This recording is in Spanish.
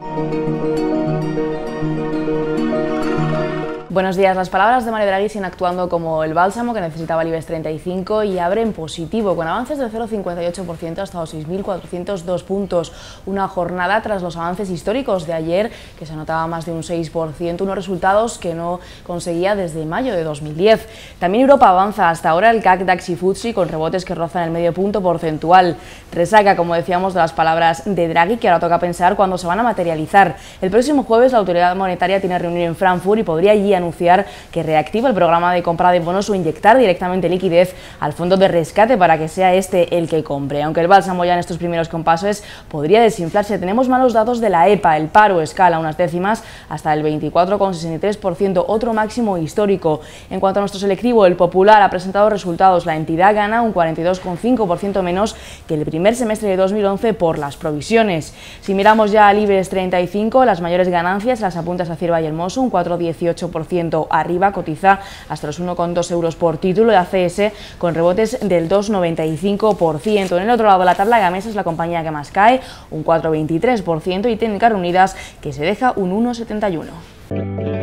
Música Buenos días. Las palabras de Mario Draghi siguen actuando como el bálsamo que necesitaba el IBEX 35 y abre en positivo, con avances del 0,58% hasta los 6.402 puntos. Una jornada tras los avances históricos de ayer, que se notaba más de un 6%, unos resultados que no conseguía desde mayo de 2010. También Europa avanza hasta ahora el CAC DAX y FTSE con rebotes que rozan el medio punto porcentual. Resaca, como decíamos, de las palabras de Draghi, que ahora toca pensar cuándo se van a materializar. El próximo jueves la autoridad monetaria tiene reunión en Frankfurt y podría allí anunciar anunciar que reactiva el programa de compra de bonos o inyectar directamente liquidez al fondo de rescate para que sea este el que compre. Aunque el bálsamo ya en estos primeros compases podría desinflarse, tenemos malos datos de la EPA. El paro escala unas décimas hasta el 24,63%, otro máximo histórico. En cuanto a nuestro selectivo, el Popular ha presentado resultados. La entidad gana un 42,5% menos que el primer semestre de 2011 por las provisiones. Si miramos ya al IBEX 35, las mayores ganancias las apuntas a Cierva y Hermoso, un 4,18% arriba, cotiza hasta los 1,2 euros por título de ACS con rebotes del 2,95%. En el otro lado de la tabla, Gamesa es la compañía que más cae, un 4,23% y Técnicas Reunidas que se deja un 1,71%.